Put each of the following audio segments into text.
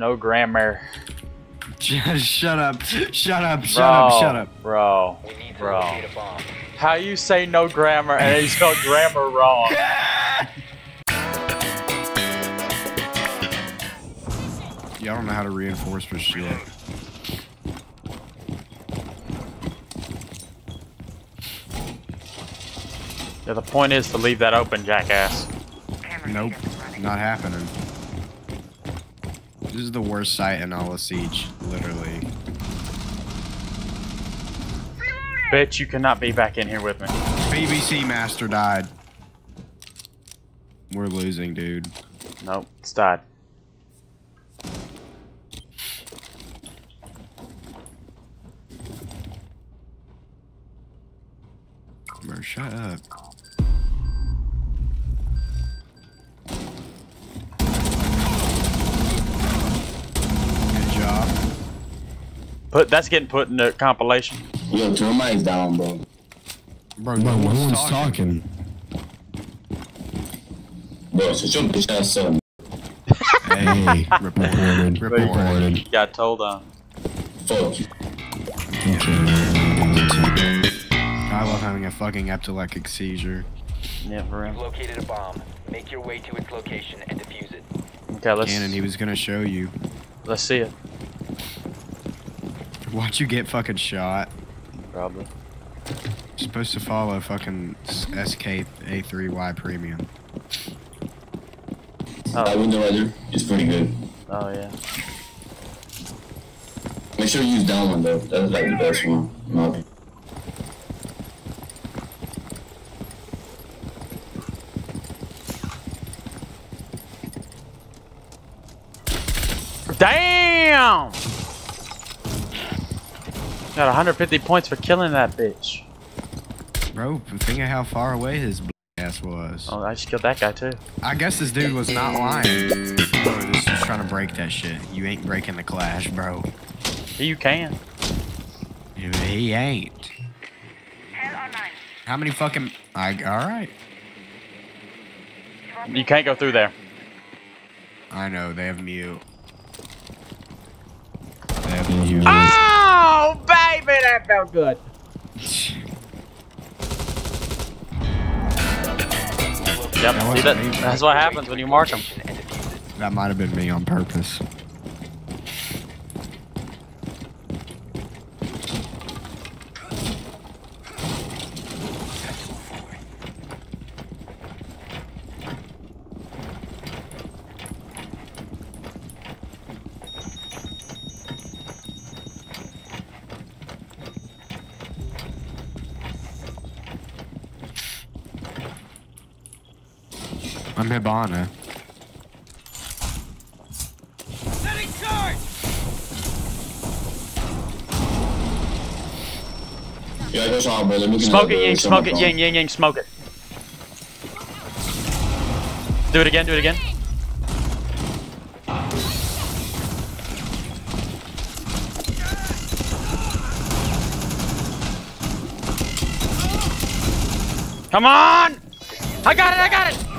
No grammar. Just shut up. Shut up. Shut bro, up. Shut up. Bro. We need to Bro. locate a bomb. How you say no grammar and you spell grammar wrong? Y'all don't know how to reinforce for shit. Yeah, the point is to leave that open, jackass. Nope. Not happening. This is the worst site in all of Siege, literally. Bitch, you cannot be back in here with me. BBC Master died. We're losing, dude. Nope, it's died. Bro, shut up. Put that's getting put in the compilation. Yo, turn mics down, bro. Bro, no, one's talking. Bro, shut your bitch ass up. Hey, reported. Reported. Got told on. Fuck you. I love having a fucking epileptic seizure. Yeah, for You've located a bomb. Make your way to its location and defuse it. Okay, let's Cannon, he was gonna show you. let's see it. Watch you get fucking shot. Probably. supposed to follow fucking SK A3Y premium. That Oh, window right there is pretty good. oh yeah. Make sure you use down one though. That's like the best one. in my opinion. Damn! Got 150 points for killing that bitch. Bro, think of how far away his ass was. Oh, I just killed that guy too. I guess this dude was not lying. Bro, this is trying to break that shit. You ain't breaking the clash, bro. You can. He ain't. How many fucking? I all right. You can't go through there. I know they have mute. They have mute. Oh, baby, that felt good. Yep, That see that, me. that's what happens when you mark them. And defuse it. That might have been me on purpose. I'm Hibana. Yeah, that's all, bro. Let me Smoke it, Ying, smoke it, Ying, Ying, Ying, smoke it. Do it again, do it again. Come on! I got it, I got it!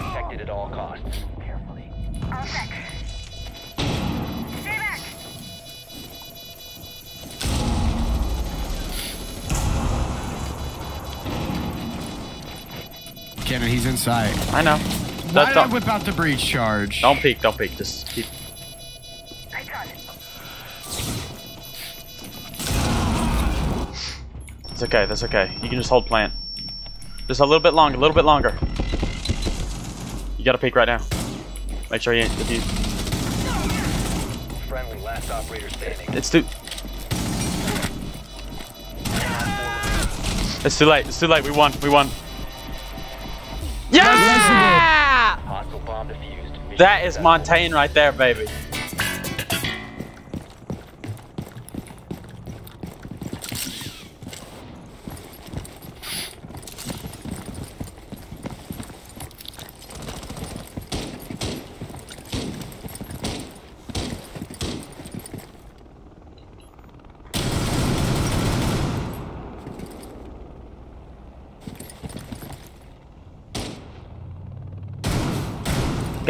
Cannon, he's inside. I know. Why Don't, did I whip out the breach charge? don't peek, don't peek. Just keep. I got it. It's okay, that's okay. You can just hold plant. Just a little bit longer, a little bit longer. You gotta peek right now. Make sure you ain't if you Friendly, last operator standing. it's too It's too late, it's too late, we won, we won. Yeah! Hostile bomb defused. Mission That is successful. Montagne right there, baby.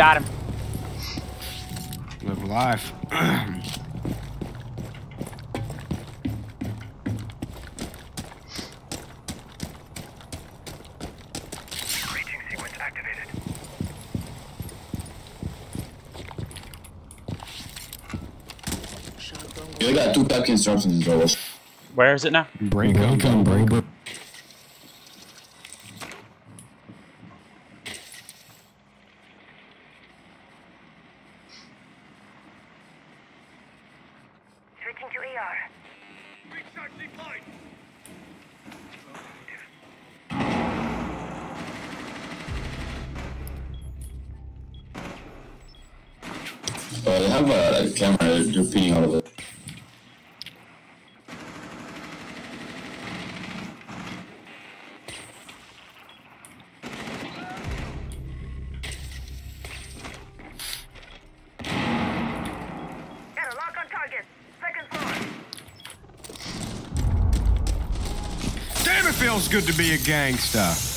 Got him. Level alive. You got two back instructions as well. Where is it now? break them. Break Switching Uh, they have a, like, camera, they're feeding out of it. Got a lock on target. Second floor. Damn, it feels good to be a gangsta.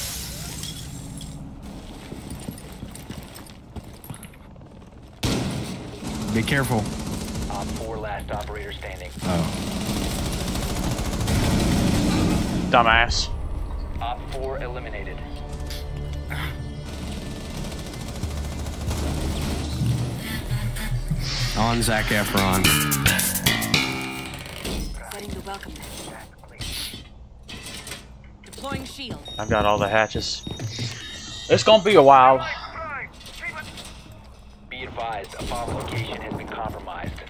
Be careful. Op 4 last operator standing. Oh. Dumbass. Op 4 eliminated. On Zach Efron. Setting the welcome mat. Deploying shield. I've got all the hatches. It's gonna be a while. Advised, a bomb location has been compromised.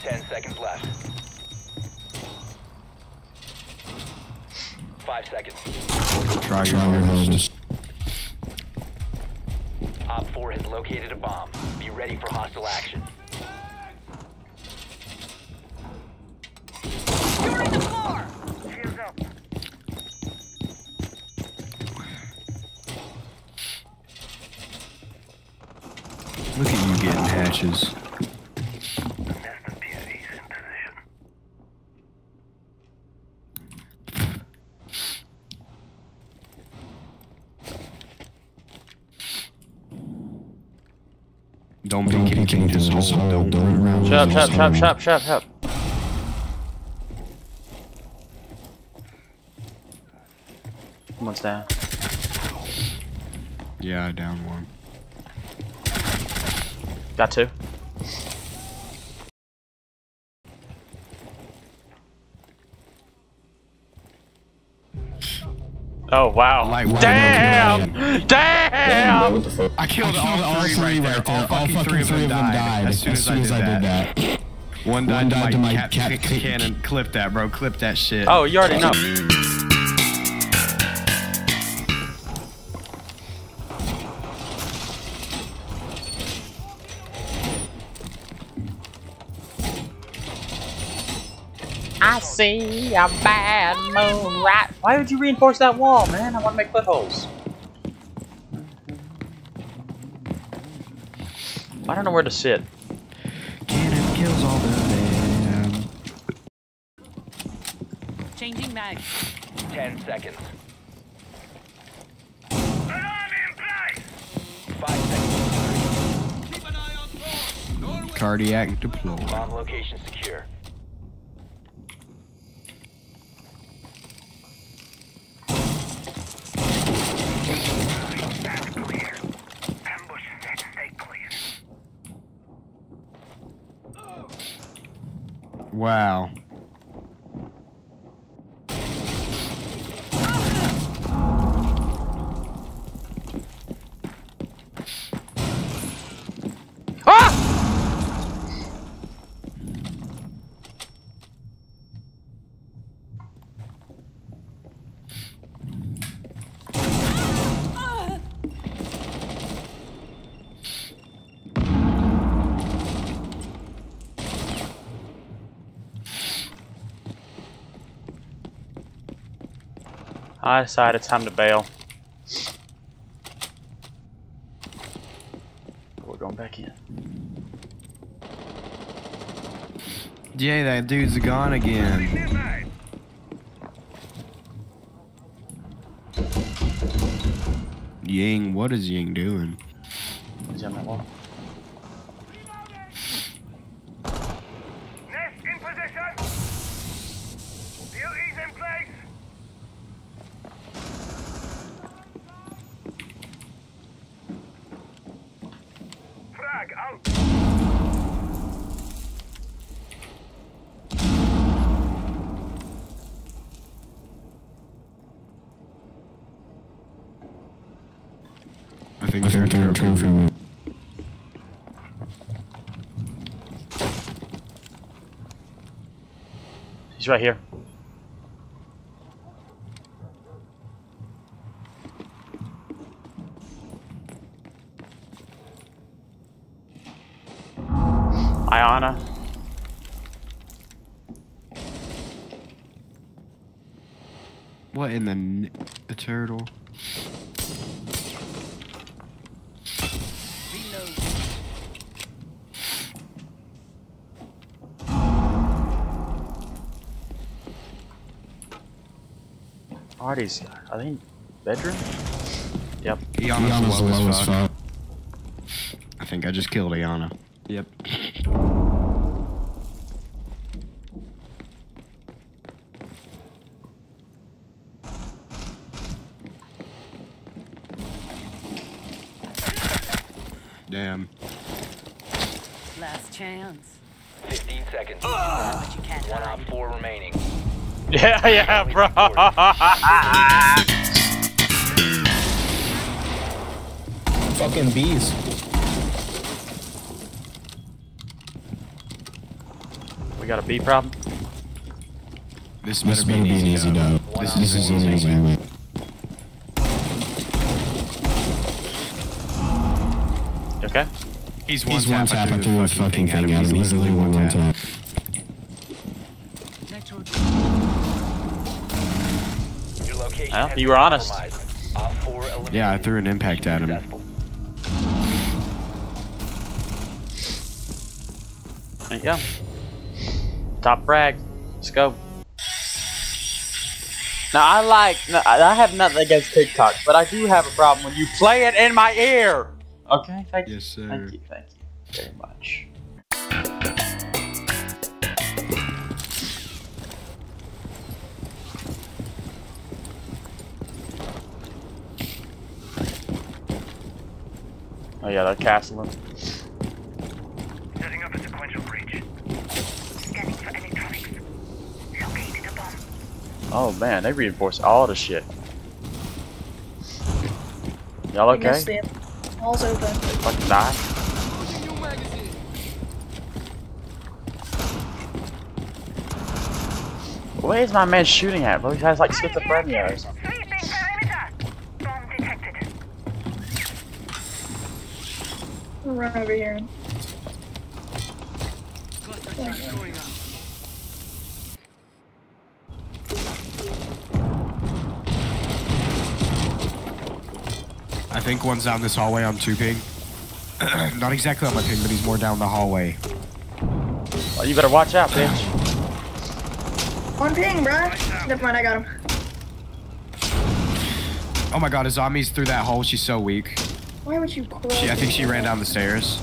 Ten seconds left. Five seconds. Try your hardest. Op 4 has located a bomb. Be ready for hostile action. You getting hatches. Don't be kicking this hole. Don't run around. Shut up, shut up, shut up, shut up. Someone's down. Yeah, down one. Got two. Oh wow! Like, what? Damn! Damn, Damn! what the fuck? I killed, all, three right there. All fucking three of them died. As soon as, I, did that. One died, to my, cat, cannon. Clip that, bro. Clip that shit. Oh, you already know. See a bad moon right. Why would you reinforce that wall, man? I want to make footholds. I don't know where to sit. Cannon kills all the them. Changing mag. Ten seconds. Five seconds. Cardiac deploy. Bomb location secure. Wow. I decide it's time to bail. We're going back in. Yeah, that dude's gone again. Ying, what is Ying doing? Is he on that wall? Frag out. I think they're in trophy room. He's right here. Iana. What in the n- the turtle? Artie's. Are they in bedroom? Yep. Iana's, low, as fuck. I think I just killed Iana. Yep. Damn. Last chance. 15 seconds. But you can't One hide. op four remaining. Yeah, yeah, bro. Fucking bees. We got a B problem. This This better better be an easy dub. This This is an easy win. Okay? He's one He's one tap. tap. I threw a fucking thing at him. He's literally one one tap. Your Well, you were honest. compromised. Op four eliminated. Yeah, I threw an impact at him. Successful. There you go. Top frag. Let's go. Now I like. I have nothing against TikTok, but I do have a problem when you play it in my ear. Okay. Thank you. Yes, sir. Thank you. Thank you very much. Oh yeah, that castle. Setting up a sequential breach. Scanning for electronics. Located a bomb. Oh man, they reinforce all the shit. Y'all okay? missed it. All's open. Fucking die. Where is my man shooting at, bro? He has like schizophrenia or something. Sweeping perimeter. Bomb detected. We'll run over here. Think one's down this hallway on two ping. Not exactly on my ping, but he's more down the hallway. Well, you better watch out, bitch. One ping, bruh. Never mind, I got him. Oh my god, Azami's through that hole. She's so weak. Why would you close She, I think she ran down the stairs.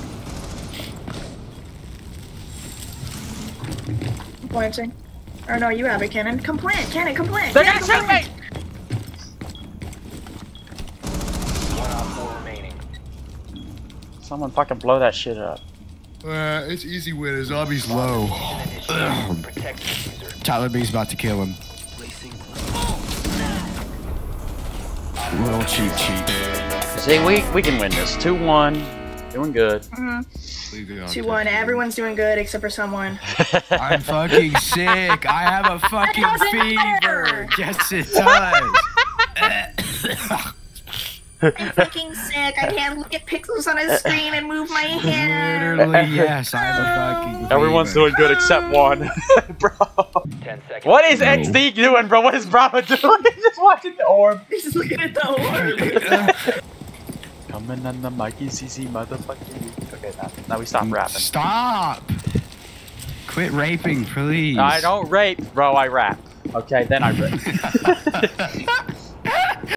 I'm planting. Or no, you have it, Cannon. Come plant, Cannon, come plant. They're Cannon, gonna come shoot me! plant. One op four remaining. Someone fucking blow that shit up. Uh, it's easy win. Azami's low. Initiate. Protect the user. Tyler B's about to kill him. Little cheap cheat. See, we we can win this. Two one, doing good. Two one. Everyone's doing good except for someone. I'm fucking sick. I have a fucking fever. matter. Yes, it does. I'm fucking sick. I can't look at pixels on a screen and move my hair. Literally, yes. I have a oh. fucking. Everyone's fever. doing good except oh. one, bro. 10 seconds. What is XD doing, bro? What is Bravo doing? He's just watching the orb. He's just looking at the orb. Coming on the Mikey CC motherfucking. Okay, now, now we stop mm, rapping. Stop. Quit raping, please. I don't rape, bro. I rap. Okay, then I rip.